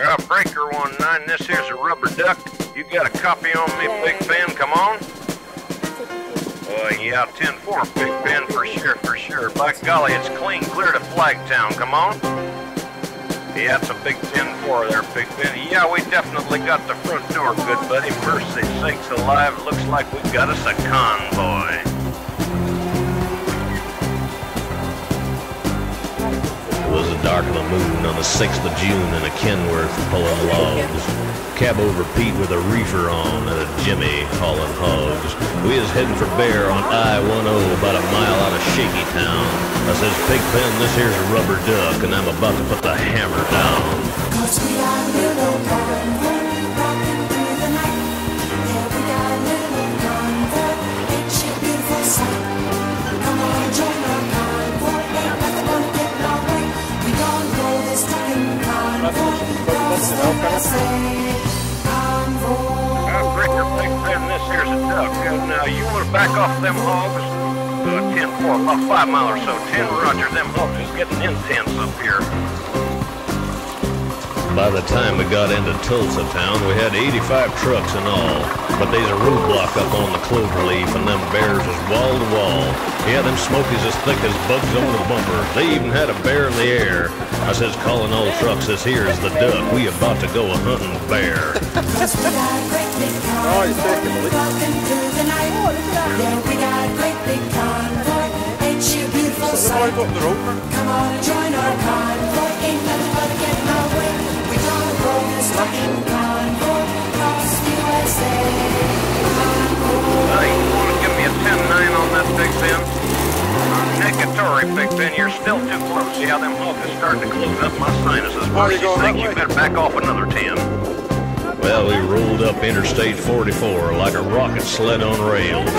Uh, Breaker 1-9, this here's a rubber duck. You got a copy on me, Big Ben? Come on. Uh, yeah, 10-4, Big Ben, for sure, for sure. By golly, it's clean clear to Flagtown. Come on. Yeah, it's a big 10-4 there, Big Ben. Yeah, we definitely got the front door, good buddy. Mercy sakes alive, looks like we got us a convoy. Dark of the moon on the 6th of June in a Kenworth pulling logs. Cab over Pete with a reefer on and a Jimmy hauling hogs. We is heading for Bear on I-10 about a mile out of Shaky Town. I says, Pig Pen, this here's a rubber duck and I'm about to put the hammer down. USA. Convoy. Uh, Breaker, Big Ben, this here's a duck. And uh, you want to back off them hogs? Uh, 10-4, about five mile or so. 10, roger, them hogs is getting intense up here. By the time we got into Tulsa town, we had 85 trucks in all. But there's a roadblock up on the cloverleaf, and them bears is wall to wall. Yeah, them smokies as thick as bugs on the bumper. They even had a bear in the air. I says, calling all trucks, this here is the duck. We about to go a hunting bear. Cause we got a great big convoy rocking through the night. Yeah, we got a great big convoy. Ain't she a beautiful sight? Come on and join our convoy. Ain't nothing but getting our way. Negatory, Big Ben. You're still too close. Yeah, them hogs is starting to close up my sinuses. Mercy sakes, you better back off another 10. Well, we rolled up Interstate 44 like a rocket sled on rails.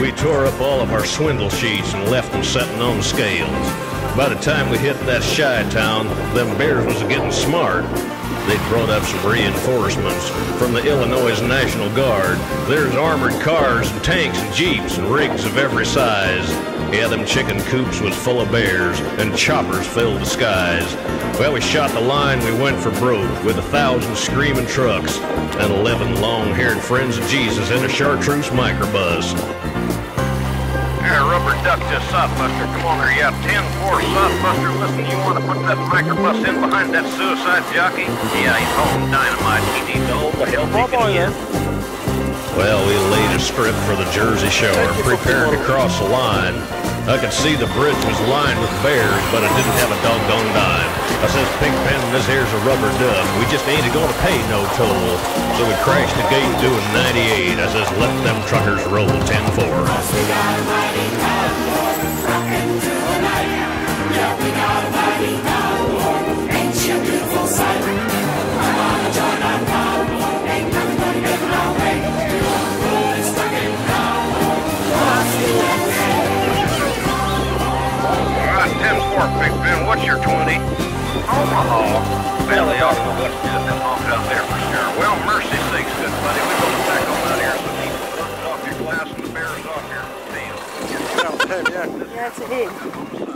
We tore up all of our swindle sheets and left them setting on scales. By the time we hit that shy town, them bears was getting smart. They'd brought up some reinforcements from the Illinois National Guard. There's armored cars and tanks and jeeps and rigs of every size. Yeah, them chicken coops was full of bears and choppers filled the skies. Well, we shot the line, we went for broke with a thousand screaming trucks and eleven long-haired friends of Jesus in a chartreuse microbus. Yeah, rubber duck to Softbuster. Come on there. Yeah, 10-4 Softbuster. Listen, you want to put that microbus in behind that suicide jockey? Yeah, he's hauling dynamite. He needs all the help he can get. Well, we laid a strip for the Jersey Shore, preparing to cross the line. I could see the bridge was lined with bears, but it didn't have a doggone dime. I says, "Pink Pigpen, this here's a rubber duck. We just ain't gonna pay no toll. So we crashed the gate doing 98. I says, let them truckers roll 10-4. We got a mighty convoy rocking through the night. Yeah, we got a mighty convoy. 10-4, Big Ben. What's your 20? Omaha. Well, they ought to know what's doing them hogs out there for sure. Well, mercy sakes, good buddy. We're going to back on out here so keep the off your glass and the bears off your tail. Yeah, it's a hit.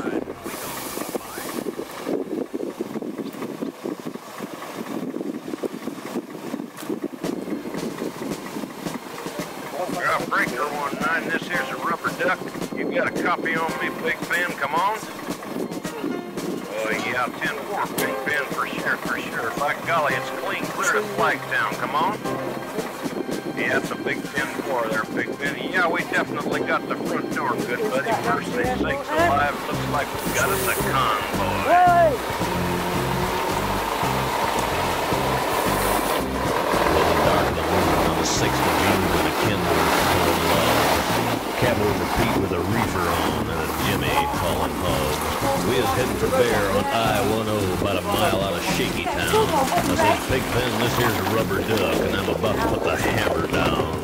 Buddy. Mercy sakes alive, looks like we've got us a convoy. Hey! dark of the moon on the 6th of June in a Kenworth logs. Cab over Pete with a reefer on and a Jimmy hauling hogs. We is heading for Bear on I-10 about a mile out of Shaky Town. I says, Pig Pen, this here's a rubber duck and I'm about to put the hammer down.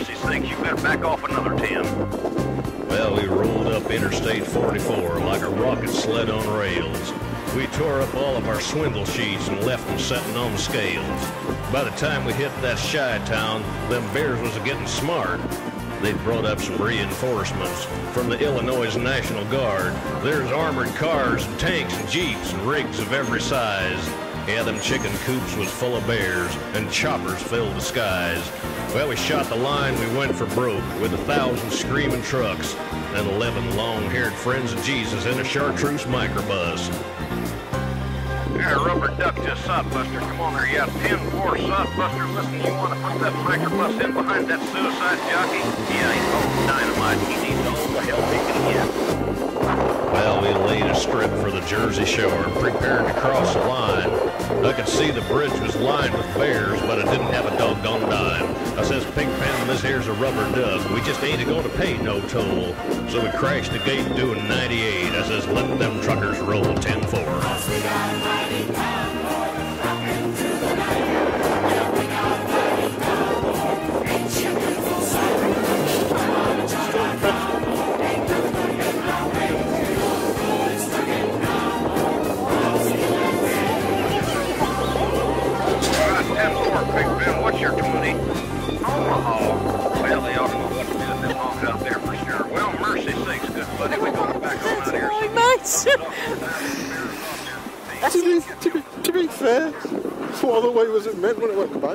You better back off another 10. Well, we rolled up Interstate 44 like a rocket sled on rails. We tore up all of our swindle sheets and left them setting on the scales. By the time we hit that shy town, them bears was getting smart. They'd brought up some reinforcements from the Illinois National Guard. There's armored cars and tanks and jeeps and rigs of every size. Yeah, them chicken coops was full of bears, and choppers filled the skies. Well, we shot the line, we went for broke, with a thousand screaming trucks, and eleven long-haired friends of Jesus in a chartreuse microbus. Yeah, rubber duck just sodbuster. Come on there, yeah. 10-4 sodbuster. Listen, you want to put that microbus in behind that suicide jockey? Yeah, he's holding dynamite. He needs all the help he can get. Well, we laid a strip for the Jersey Shore and prepared to cross the line. I could see the bridge was lined with bears, but it didn't have a doggone dime. I says, Pigpen, this here's a rubber duck. We just ain't going to pay no toll. So we crashed the gate doing 98. I says, let them truckers roll 10-4.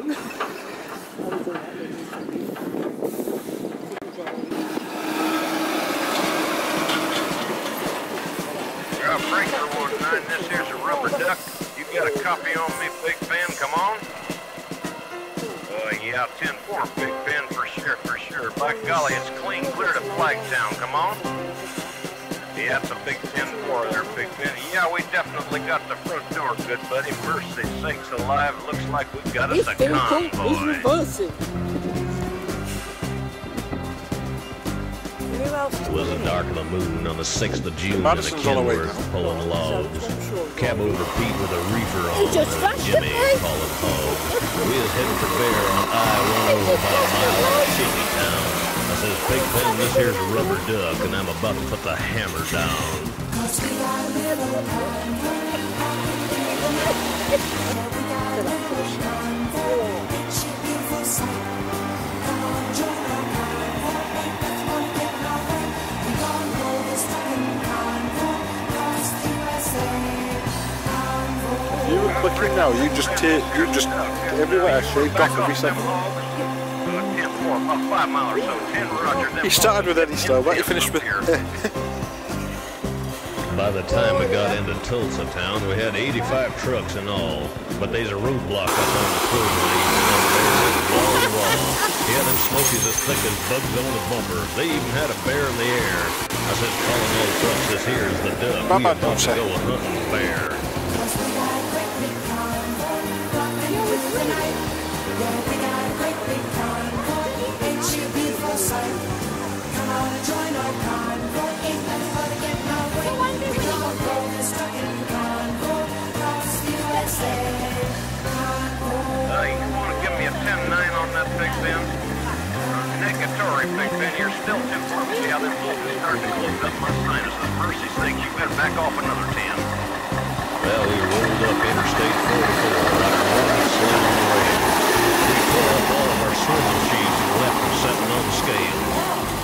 Meant when it went bang? Uh, 19, this here's a rubber duck. You got a copy on me, Big Ben? Come on. Uh, yeah, 10-4, Big Ben, for sure, for sure. By golly, it's clean clear to Flagtown. Come on. Yeah, it's a big 10-4 there, Big Ben. Yeah, we definitely got the front door, good buddy. Mercy sakes alive, looks like we've got us He's a thinking, he's convoy. reversing. Who else? It was a dark of the moon on the 6th of June in a the way Kenworth pulling logs. Cab over Pete with a reefer on. Just and Jimmy at me. calling hogs. We was heading for Bear on I-1 about a mile out of here's a rubber duck, and I'm about to put the hammer down. You were clicking now, you just take, you just, everywhere, shaved off every second. Uh, 10-4, about five mile or so. 10 Roger. He started with Eddie Stowe, but he finished with... By the time we got into Tulsa town, we had 85 trucks in all. But there's a roadblock up on the clover leaf, and them bears was wall. Yeah, them smokies as thick as bugs on a bumper. They even had a bear in the air. I said, calling all trucks, this here's the duck. We Bye-bye, about to go a hunting bear. Cause You're still too close. Yeah, them folks are starting to close up. My sinuses. Mercy sakes, you better back off another 10. Well, we rolled up Interstate 44 like a rocket sled on the rail. We tore up all of our swindle setting on the scale.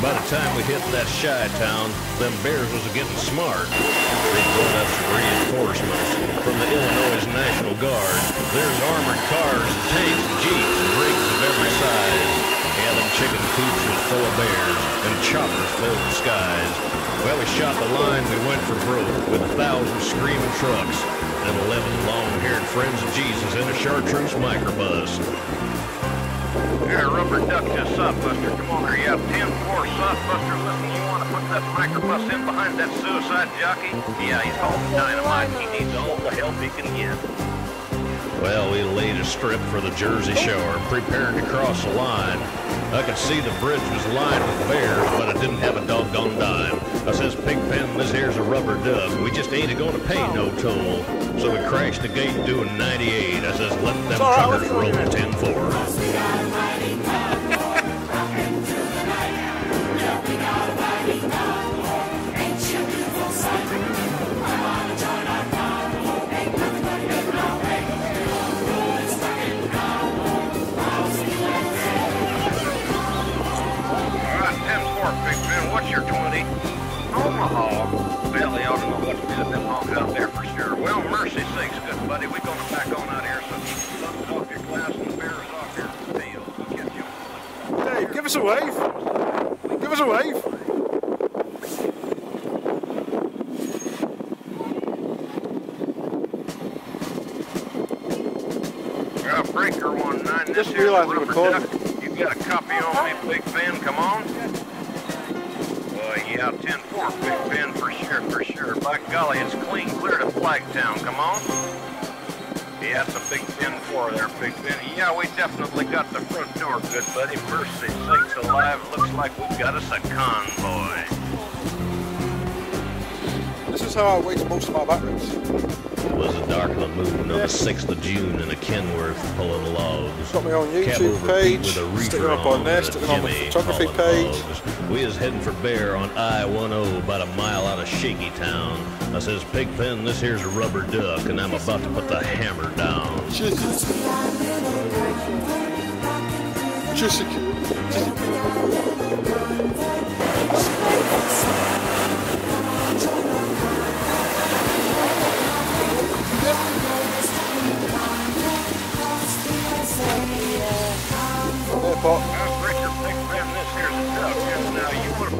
By the time we hit that shy town, them bears was getting smart. They brought up some reinforcements from the Illinois National Guard. There's armored cars, tanks, jeeps, rigs of every size. Yeah, them chicken coops was full of bears, and choppers filled the skies. Well, we shot the line, we went for broke, with a thousand screaming trucks, and eleven long-haired friends of Jesus in a chartreuse microbus. Yeah, rubber duck to Softbuster. Come on there. You have 10 4 Softbuster. Listen, you want to put that microbus in behind that suicide jockey? Yeah, he's hauling dynamite. He needs all the help he can get. Well, we laid a strip for the Jersey Shore, preparing to cross the line. I could see the bridge was lined with bears, but I didn't have a doggone dime. I says, Pigpen, this here's a rubber duck. We just ain't a-gonna pay no toll. So we crashed the gate doing 98. I says, let them truckers roll again. 10-4. Ben. What's your 20? Omaha. Well, they ought to know what to do with them hogs out there for sure. Well, mercy sakes, good buddy. We're going to back on out here so keep the thumbs off your glass and the bears off your tails. We'll get you. Dave, give us a wave. Give us a wave. Uh, breaker one nine. This Just here's a realized we're rubber duck. You got a copy on me, Big Ben? Come on. Yeah, 10-4, Big Ben, for sure, for sure. By golly, it's clean clear to Flagtown. Come on. Yeah, it's a big 10-4 there, Big Ben. Yeah, we definitely got the front door, good buddy. Mercy sakes alive. Looks like we've got us a convoy. This is how I waste most of my batteries. It was a dark of the moon on the 6th of June in a Kenworth pulling logs. Got me on YouTube over page, Pete with a reefer sticking up on there, sticking on the photography page. logs. We is heading for Bear on I-10 about a mile out of Shaky Town. I says, Pigpen, this here's a rubber duck, and I'm about to put the hammer down. Jesus. Just Airport.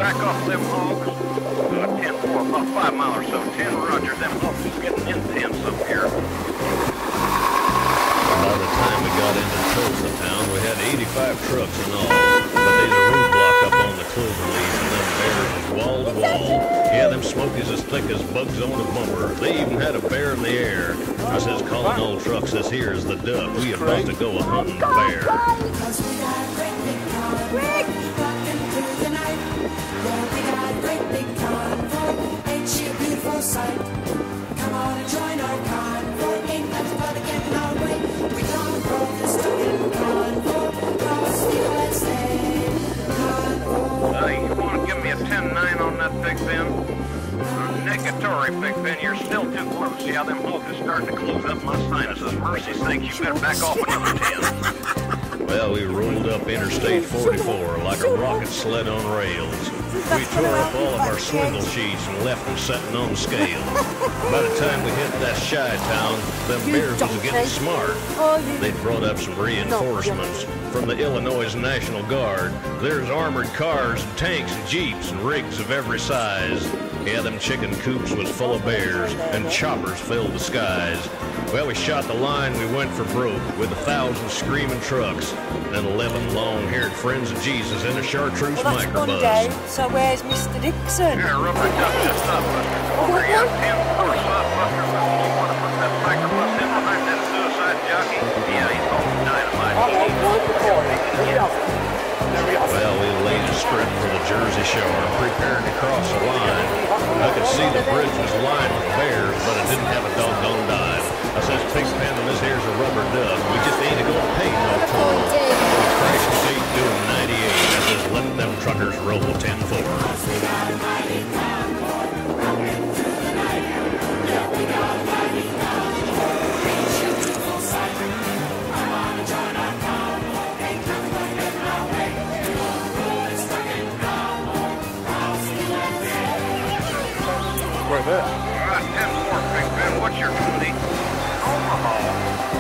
Back off them hogs? Uh, 10-4, about five mile or so. 10 Roger, them hogs is getting intense up here. By the time we got into Tulsa town, we had 85 trucks in all. But there's a roadblock up on the clover leaf, and them bears was wall to wall. Yeah, them smokies as thick as bugs on a bumper. They even had a bear in the air. I says, calling all trucks, this here is the duck. We about to go a hunting bear. Negatory, Big Ben. You're still too close. Yeah, them hogs is starting to close up my sinuses. Mercy sakes, you better back off another 10. Well, we rolled up Interstate 44 like a rocket sled on rails. We tore up all of our swindle sheets and left them sitting on scales. By the time we hit that shy town, them You bears was getting smart. They'd brought up some reinforcements from the Illinois National Guard. There's armored cars and tanks and jeeps and rigs of every size. Yeah, them chicken coops was full of bears and choppers filled the skies. Well, we shot the line, we went for broke with a thousand screaming trucks and eleven long-haired friends of Jesus in a chartreuse Well, that's one day. So where's Mr. Dixon? Yeah, rubber duck to Softbuster. Come over here, 10-4 Softbuster. You want to put that microbus in behind that suicide jockey? Yeah, he's hauling dynamite. He needs all the help he. Well, we laid a strip for the Jersey Shore, preparing to cross the line. I could see the bridge was lined with bears, but it didn't have a doggone dime. I says, Pigpen, this here's a rubber duck. We just ain't gonna pay no toll. We crashed the gate doing 98. I says, let them truckers roll 10-4. Ten more, Big Ben, what's your 20? Omaha.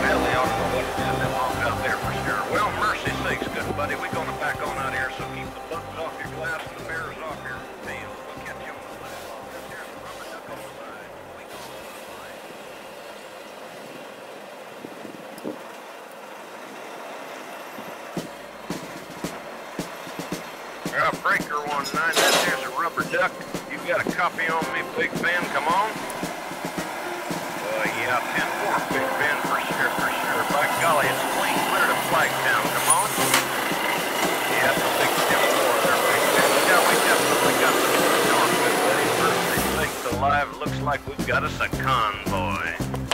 Well, they ought to look down them off out there for sure. Well, mercy sakes, good buddy, we're going to back on out here, so keep the buttons off your glass and the bears off your field. We'll catch you on the last off here. Rubber duck on the side. We go on the line. Yeah, breaker a rubber duck. Copy on me, Big Ben? Come on. Uh, yeah, 10-4, Big Ben, for sure, for sure. By golly, it's clean clear to Flagtown. Come on. Yeah, a big 10-4 there, Big Ben. Yeah, we definitely got the going good, buddy. First things alive. Looks like we've got us a convoy.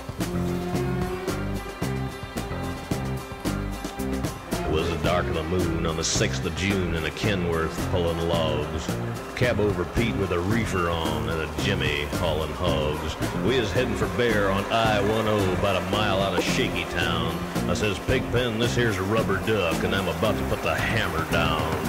Dark of the moon on the 6th of June in a Kenworth pulling logs. Cab over Pete with a reefer on and a Jimmy hauling hogs. We is heading for Bear on I-10 about a mile out of Shaky Town. I says, Pigpen, this here's a rubber duck and I'm about to put the hammer down.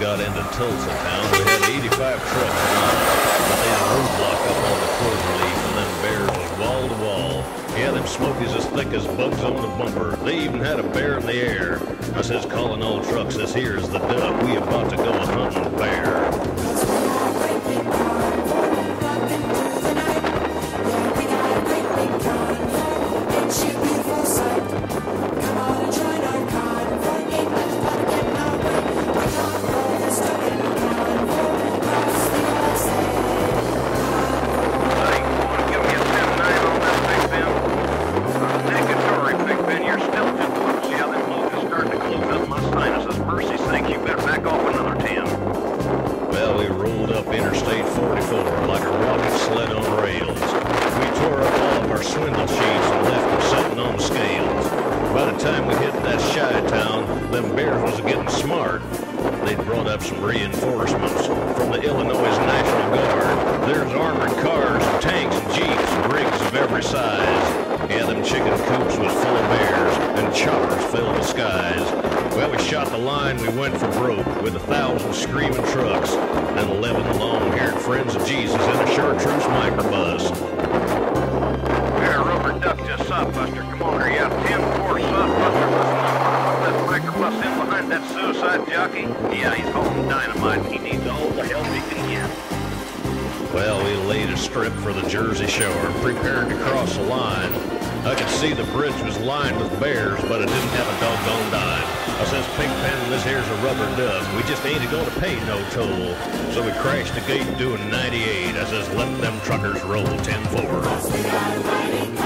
Got into Tulsa town, we had 85 trucks on, but they had a roadblock up on the clover and them bears was wall to wall. Yeah, them smokies as thick as bugs on the bumper. They even had a bear in the air. I says, calling all trucks, this here is the duck. We about to go hunting the bear. Friends of Jesus in a chartreuse microbus. There, rubber duck just softbuster. Come on here, yeah. 10-4 softbuster. Listen, that breaker bus in behind that suicide jockey. Yeah, he's hauling dynamite. He needs all the help he can get. Well, we laid a strip for the Jersey Shore and prepared to cross the line. I could see the bridge was lined with bears, but it didn't have a doggone dime. I says, Pigpen, this here's a rubber duck. We just ain't gonna pay no toll. So we crashed the gate doing 98. I says, let them truckers roll 10-4.